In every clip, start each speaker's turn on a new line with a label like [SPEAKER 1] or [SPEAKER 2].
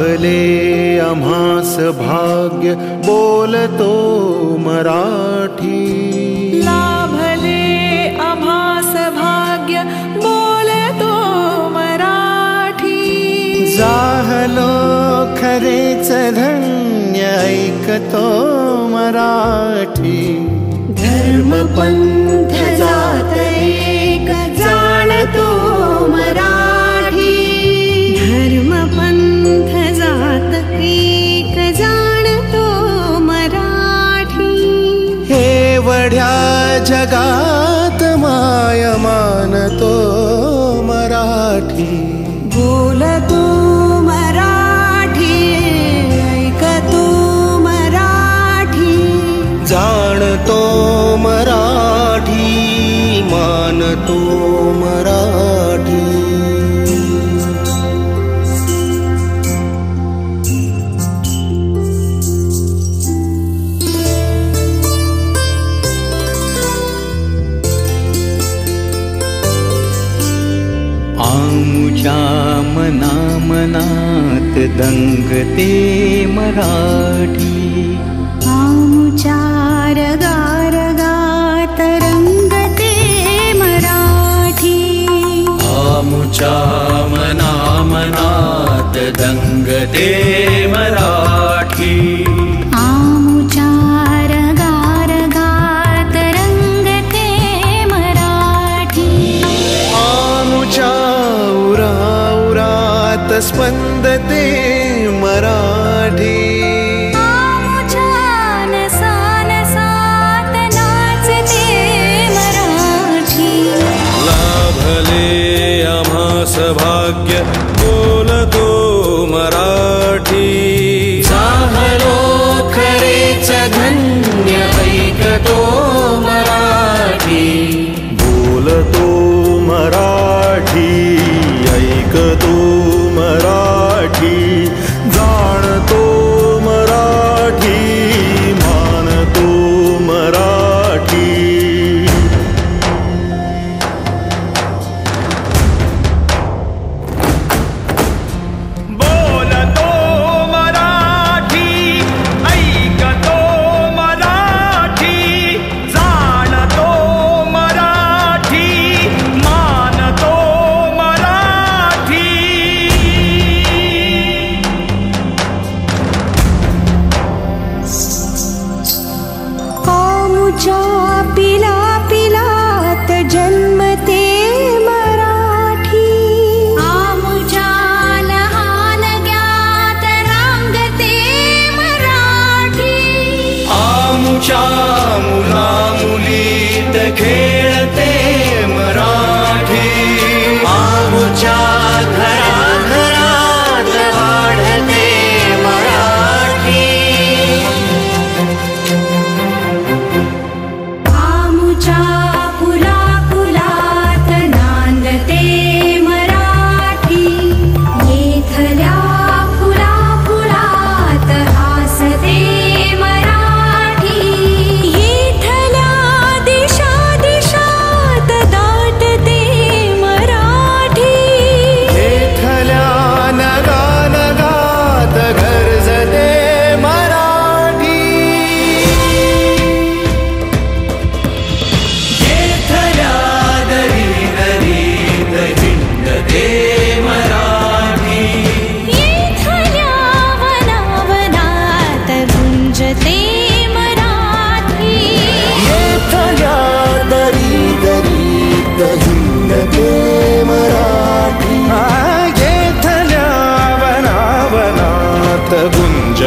[SPEAKER 1] भले अभास भाग्य बोलतो मराठी।
[SPEAKER 2] लाभले अभा भाग्य बोलतो मराठी।
[SPEAKER 1] जाहलो खरेच धन्य ऐकतो मराठी।
[SPEAKER 2] धर्म
[SPEAKER 1] लगा मनात दङ्गते मराठी।
[SPEAKER 2] आम् चारगारगात रङ्गते मराठी।
[SPEAKER 1] आम् चाम नामनात् दङ्गते भाग्य sunshine.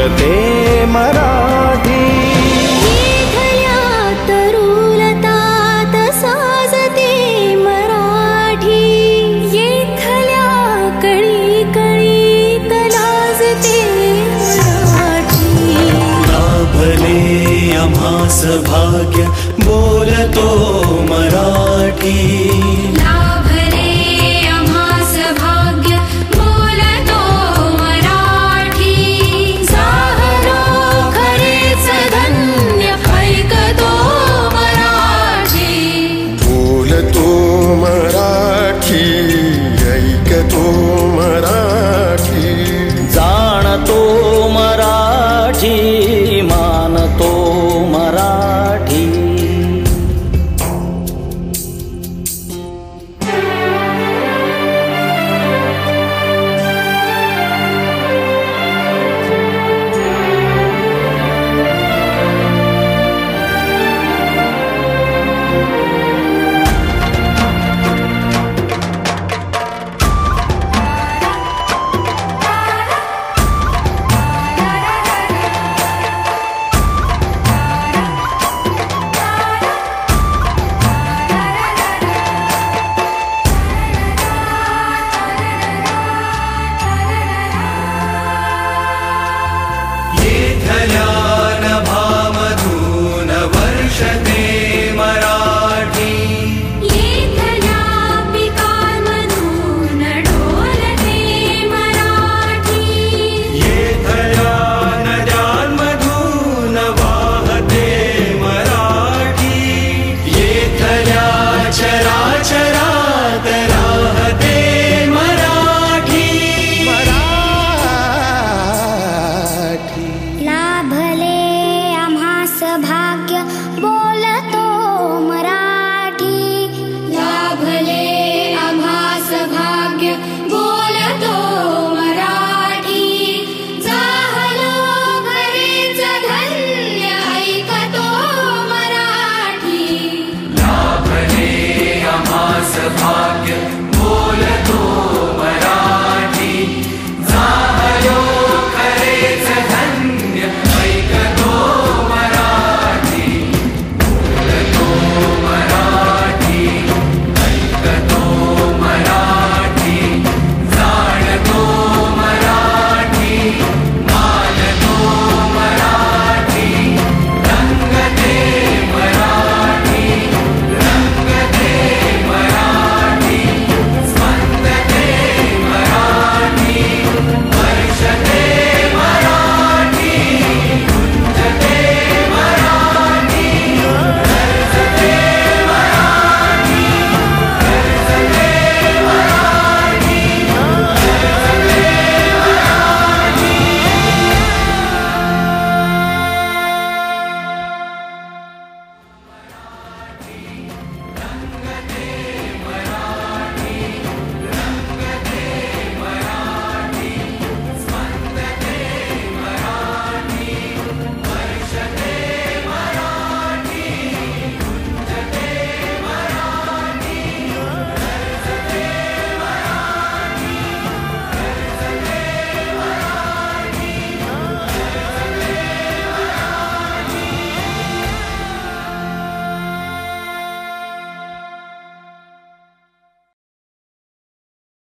[SPEAKER 1] மலர்தே மரா
[SPEAKER 3] तुम